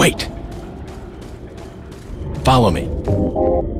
Wait. Follow me.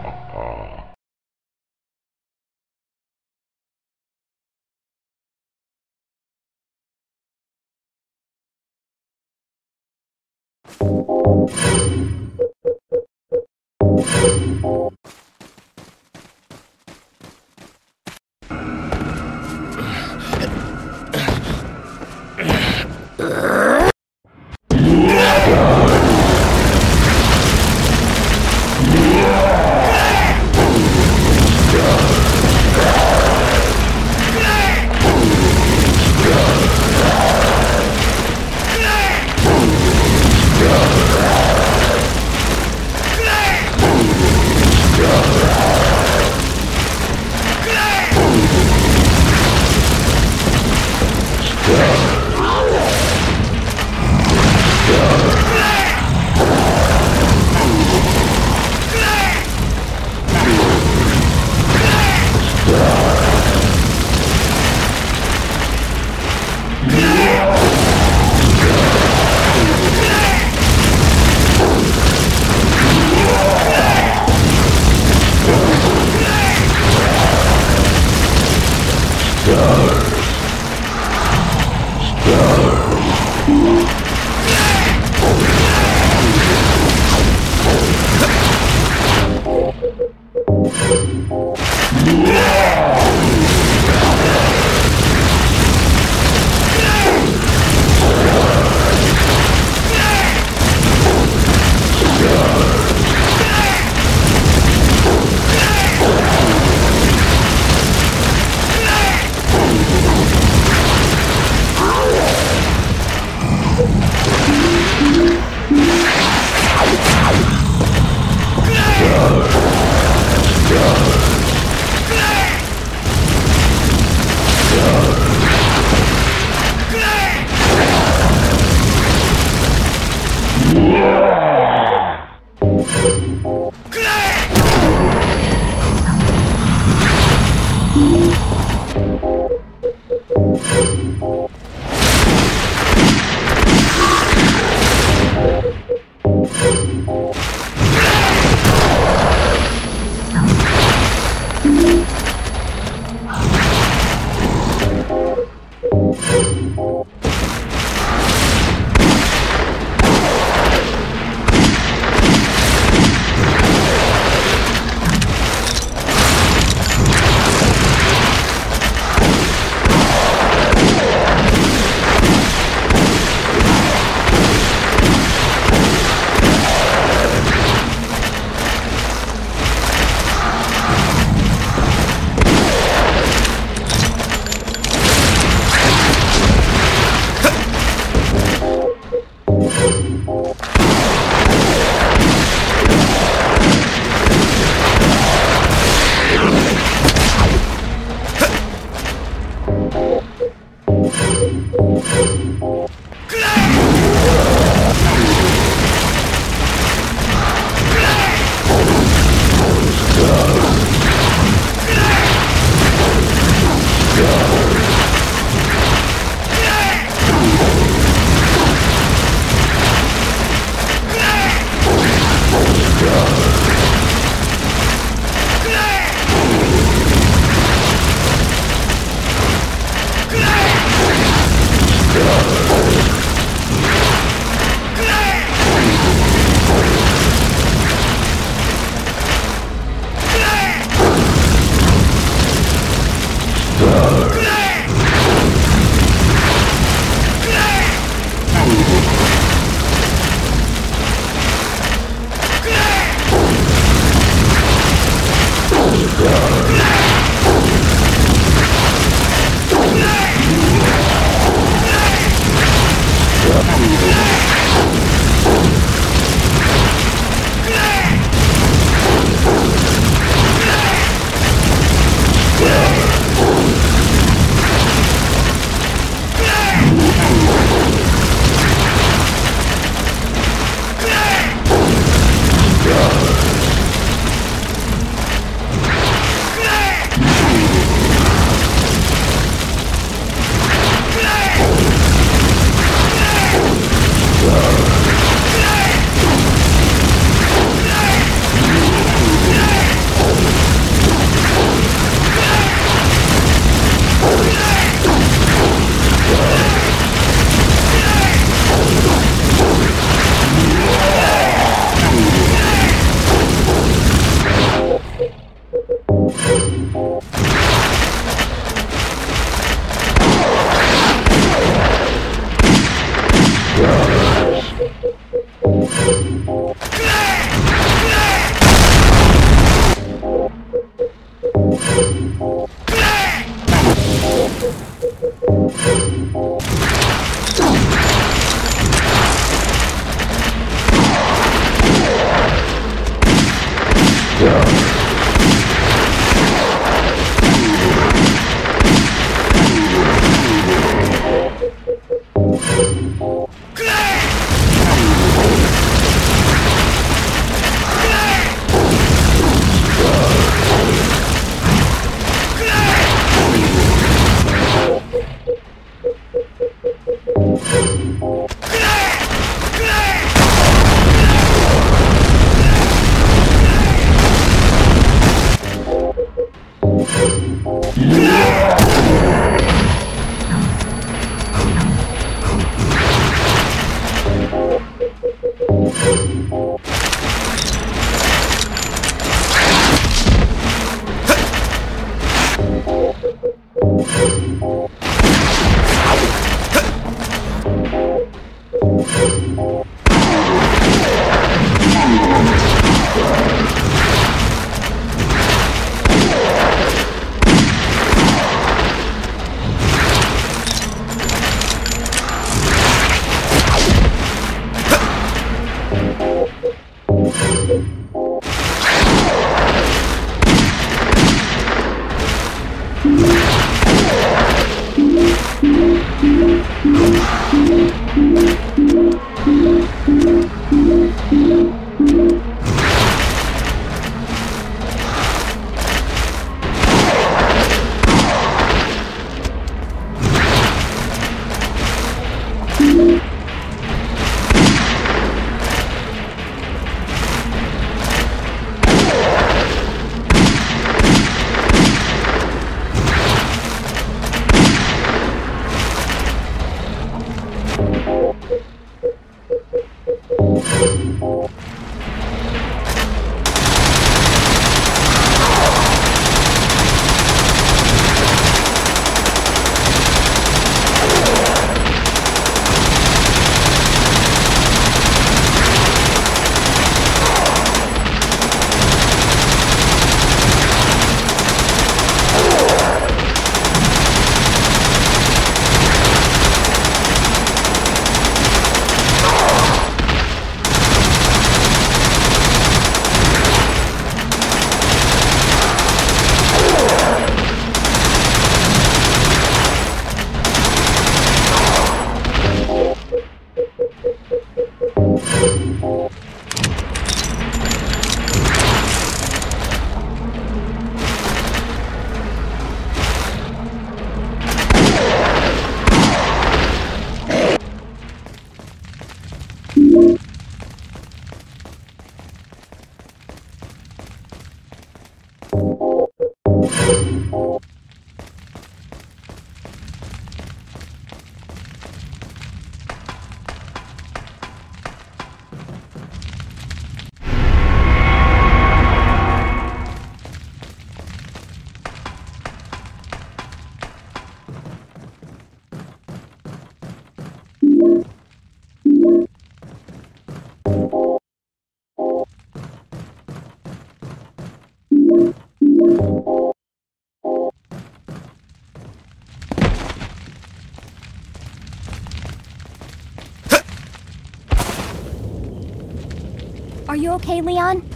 Okay, Leon?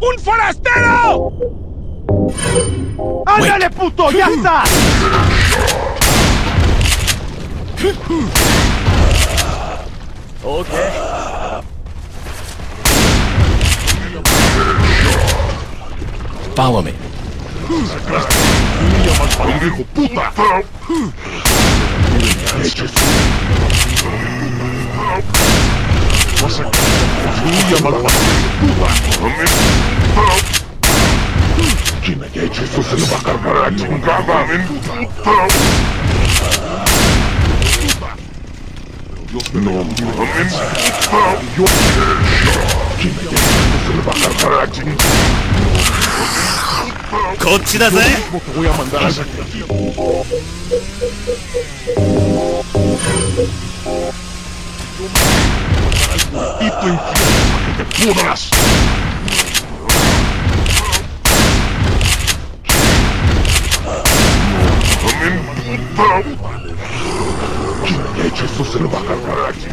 ¡Un forastero! ¡Ándale, puto! ¡Ya está! Follow me. ¡Niña malparida, hijo puta! 김에게 줄 수스는 바깥바라 중간방은 놈은 김에게 수스는 바깥바라 중 거치다세 오야만 다 ¡Y tu infierno! ¡Que te pudras! ¿Quién hecho eso se lo va a cargar aquí?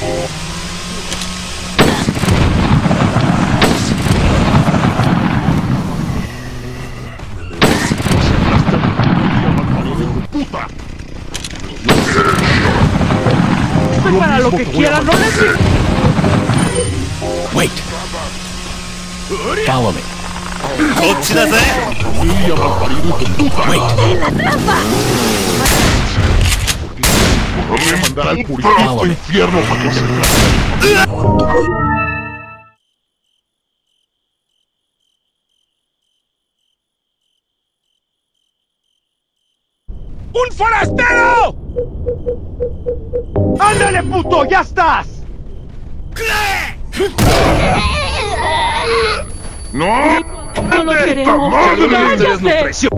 Oh, sirve para lo que, que quieran, no les sirve. Wait. Follow me. Wait. la trampa! Voy a mandar al infierno para que se ¡Ya estás! ¡No! No lo queremos. madre! ¡Cállate!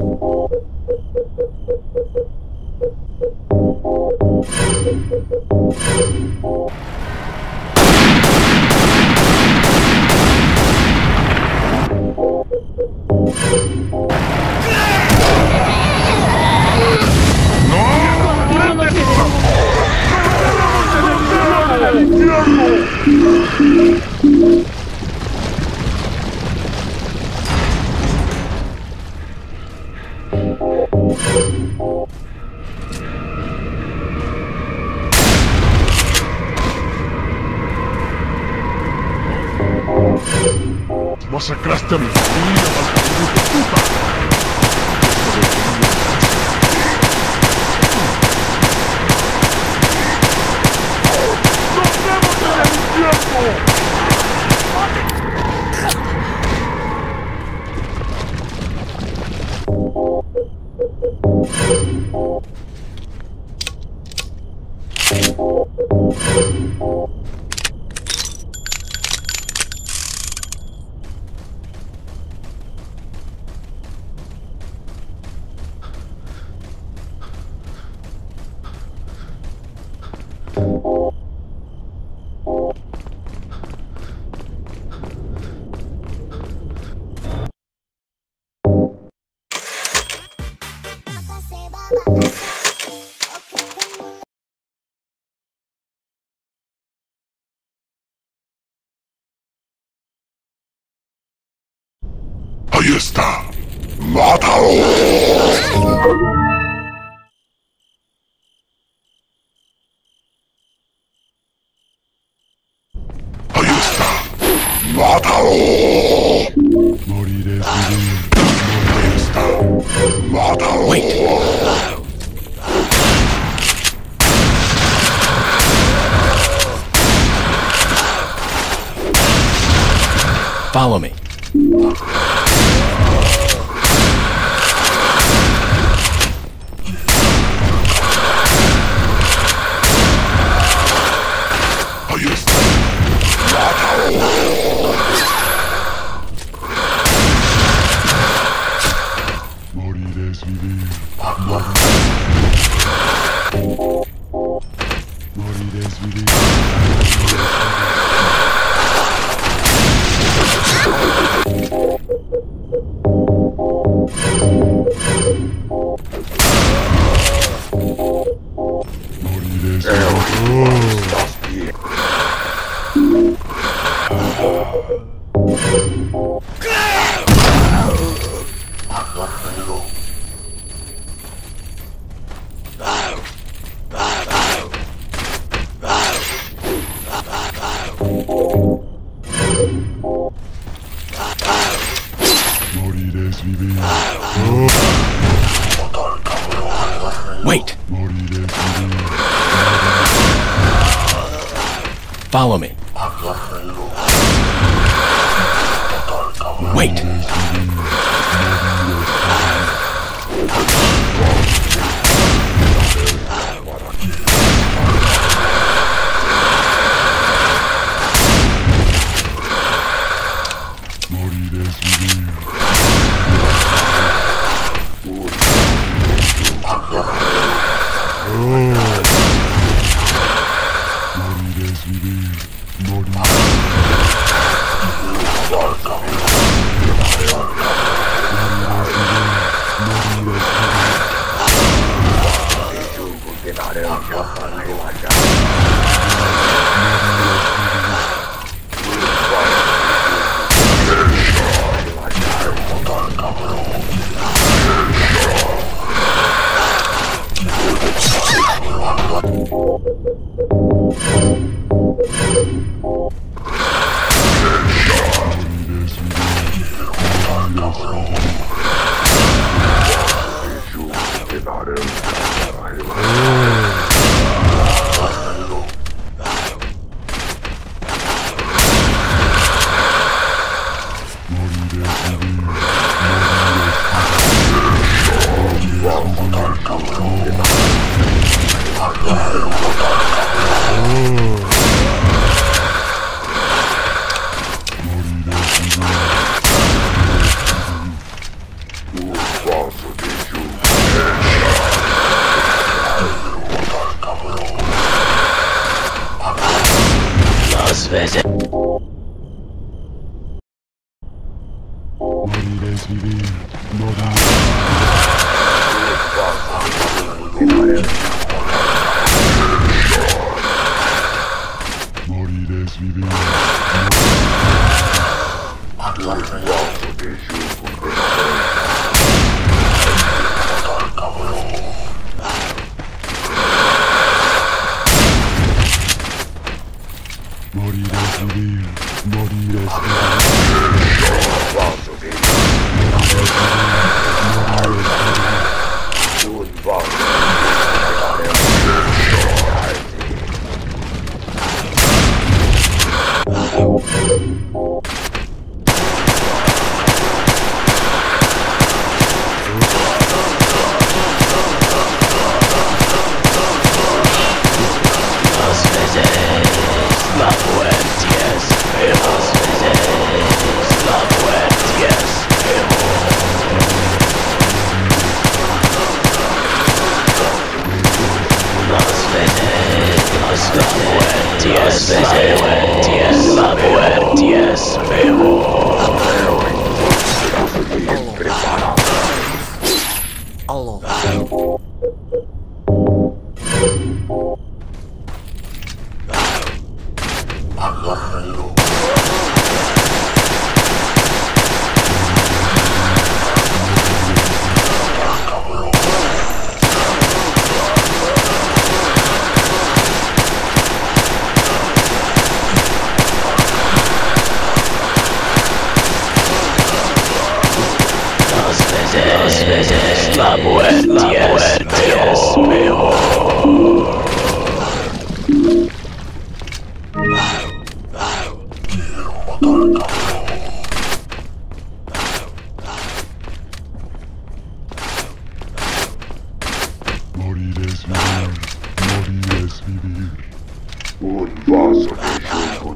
No Masacraste Follow me. 머리를 숙일 머리를 숙일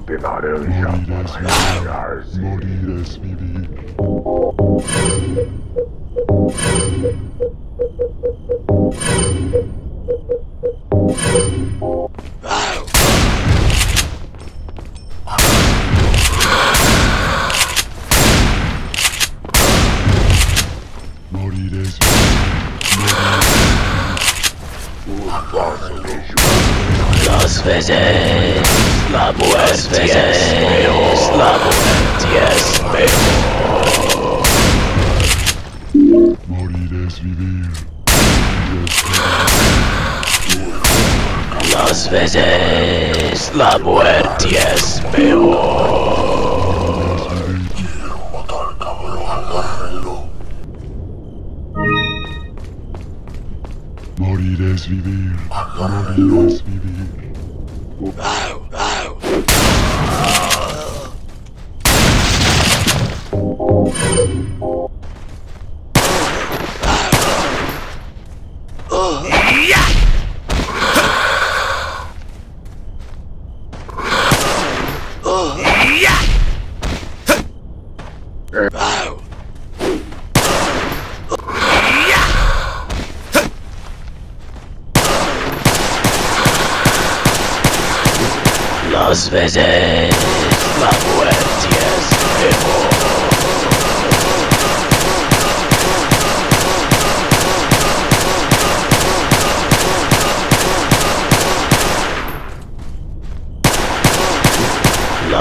yugo de naranja para enfriarse. Morir es vivir. Morir es Un vaso Las veces, veces la diez mejor. Morir es vivir. Las veces la muerte es peor. Morir es vivir. Morir es vivir.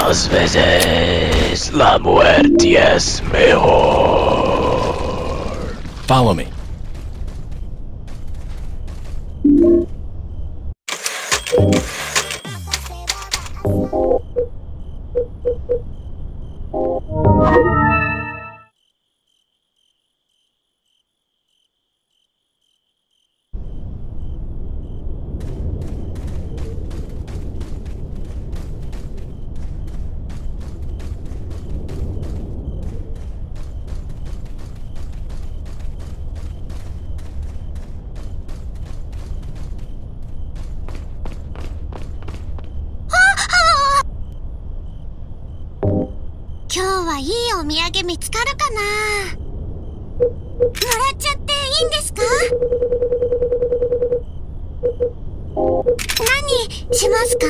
Las veces la muerte es mejor. Follow me. 見つかるかな？もらっちゃっていいんですか？何しますか？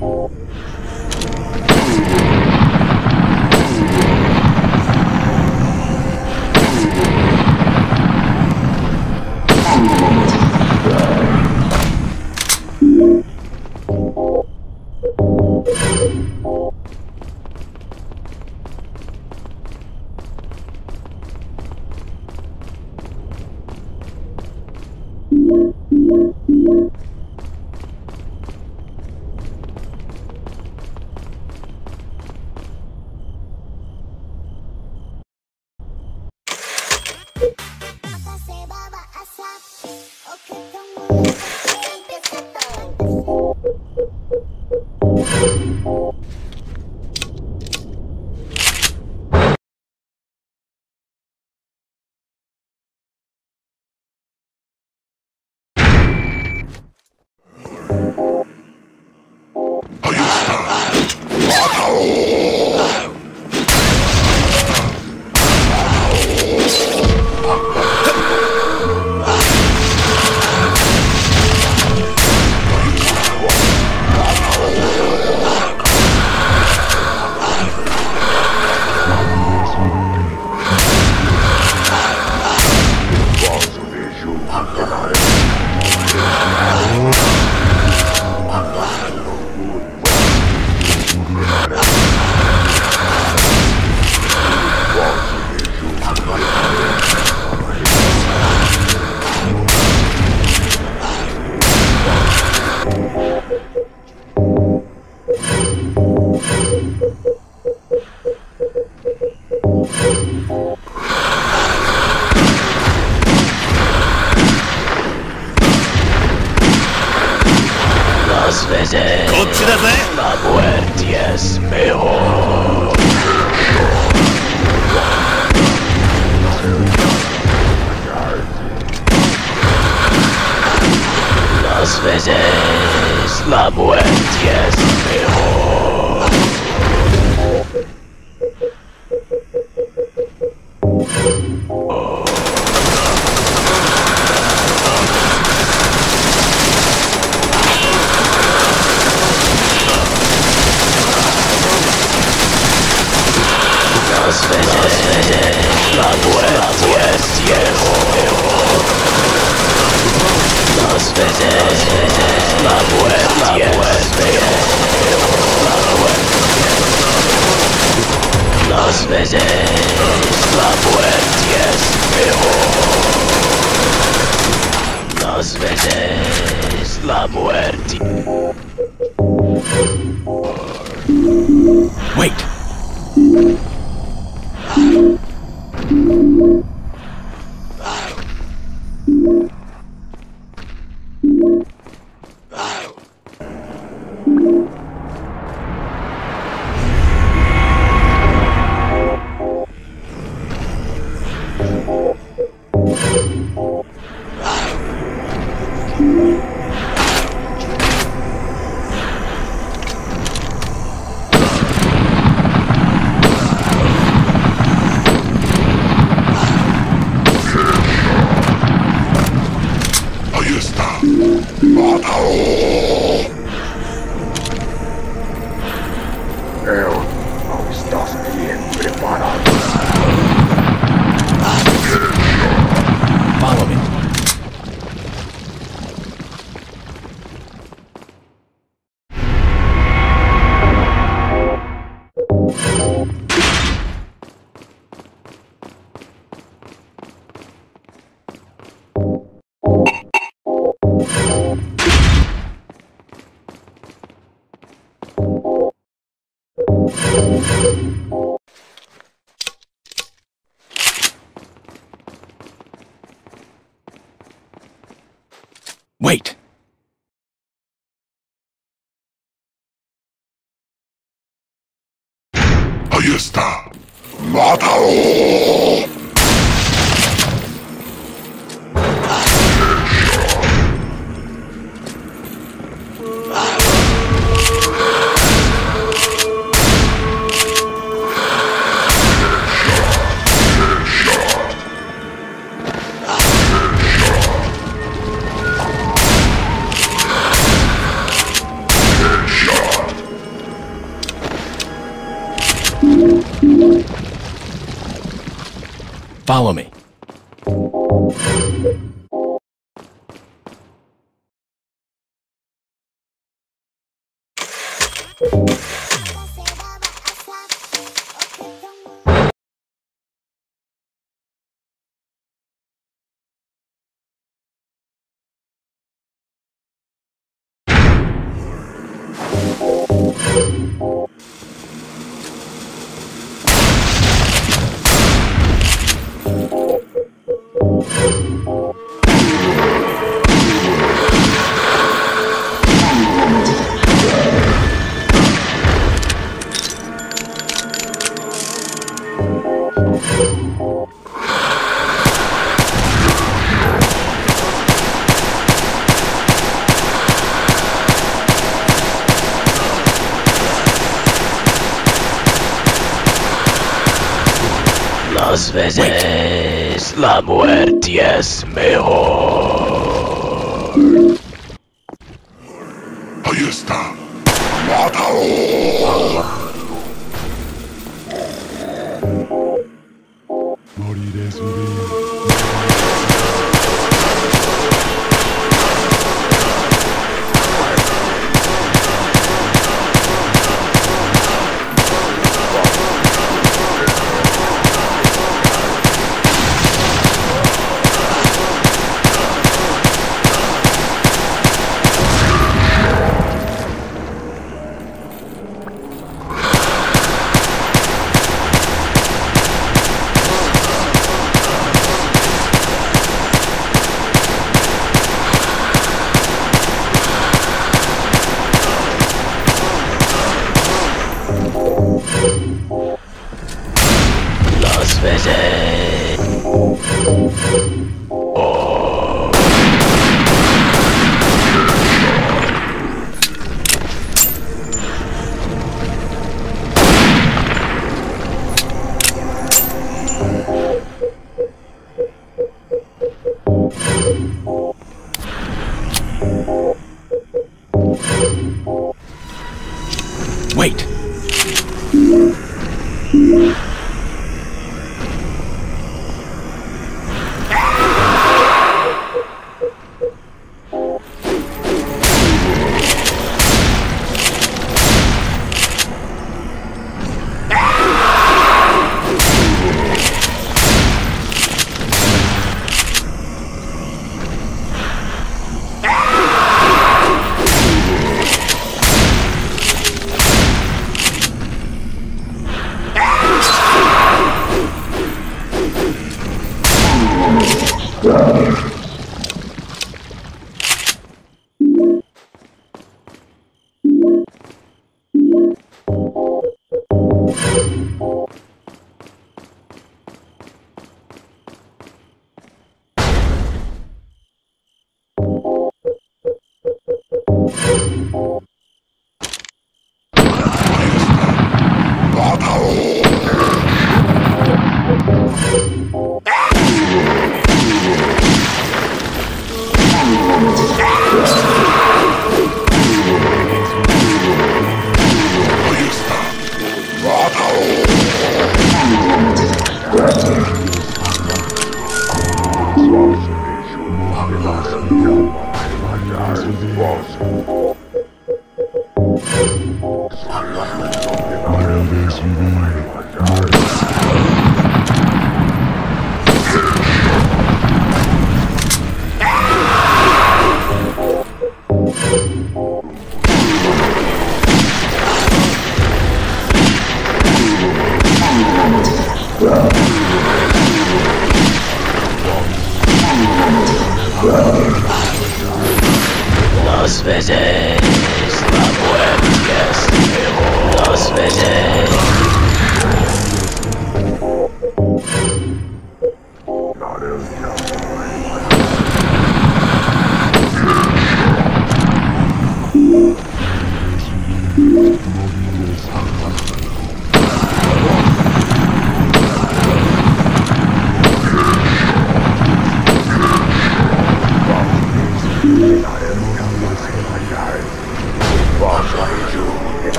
Oh. した。またおう Follow me. Las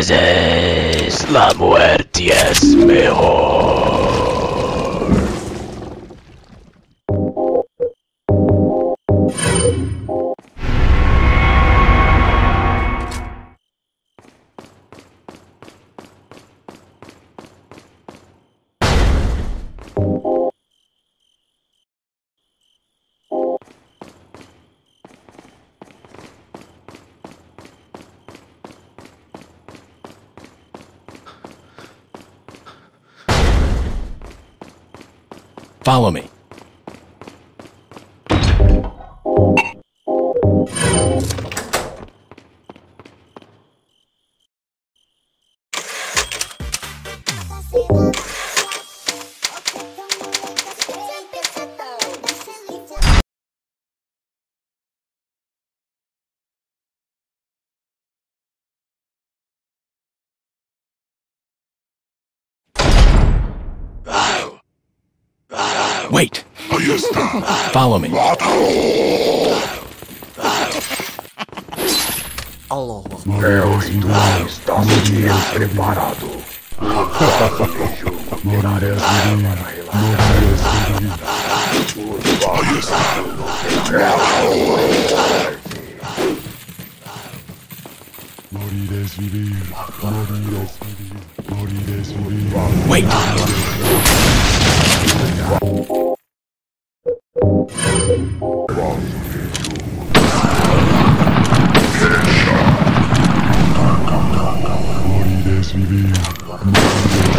Dos veces. Wait. Follow me. Meus indumes estão bem Wait! SUV.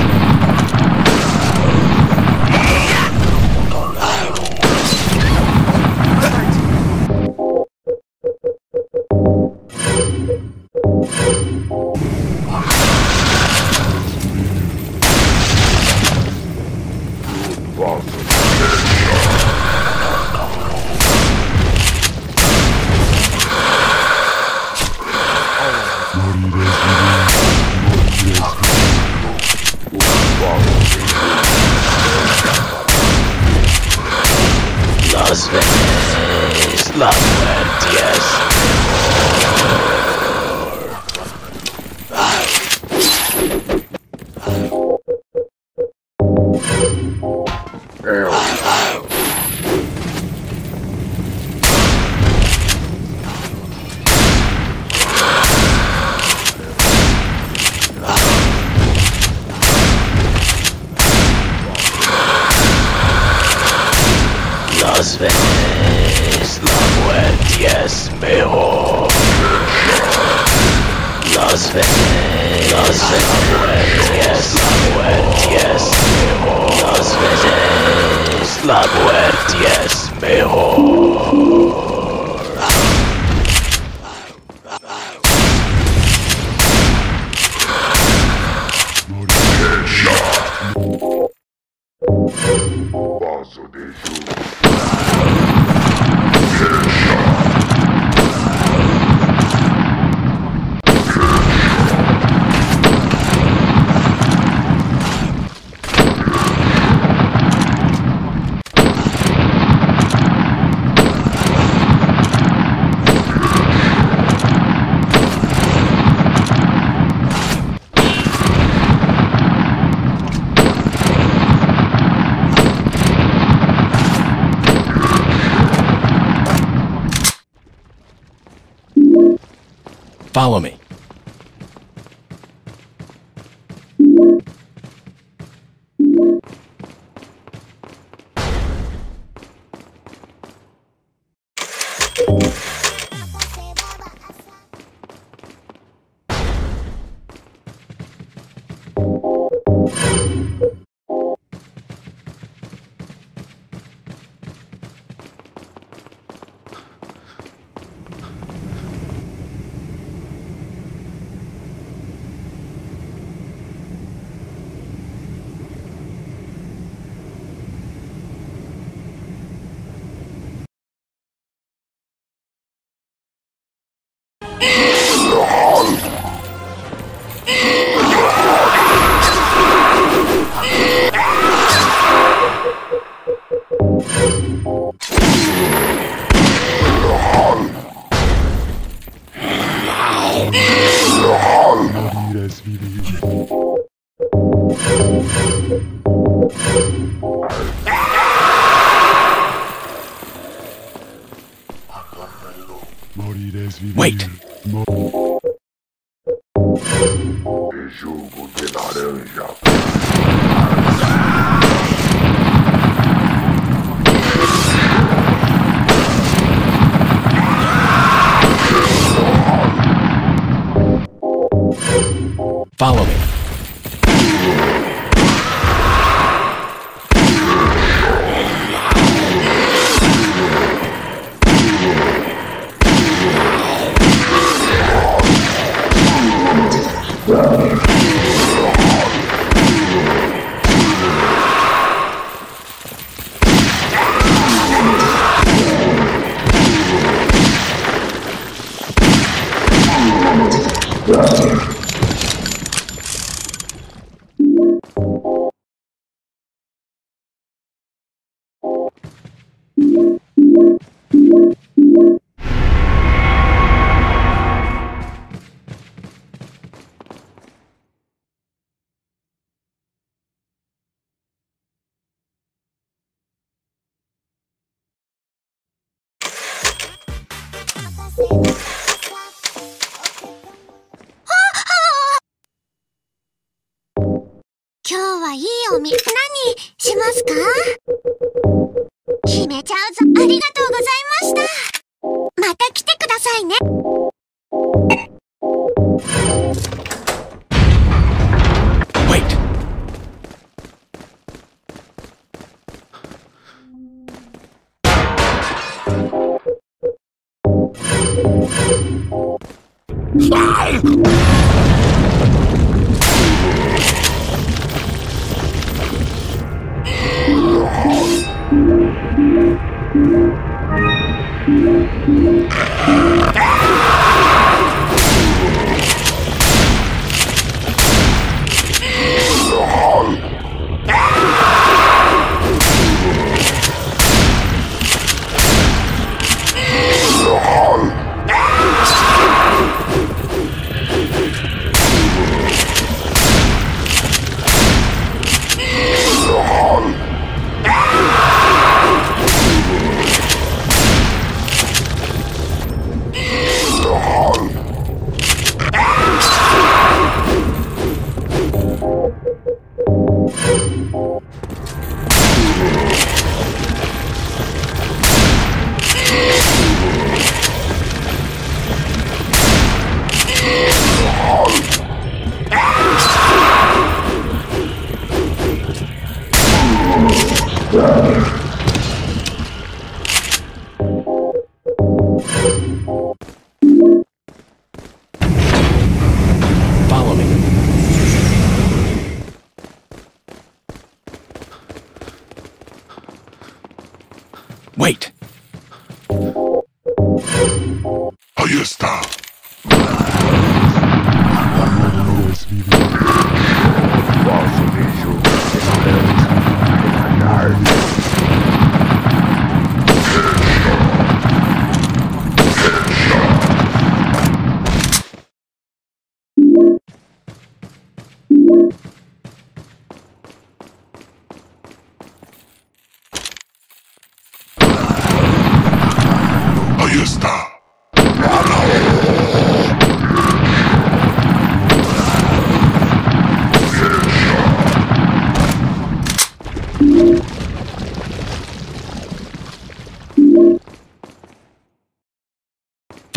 今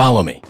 Follow me.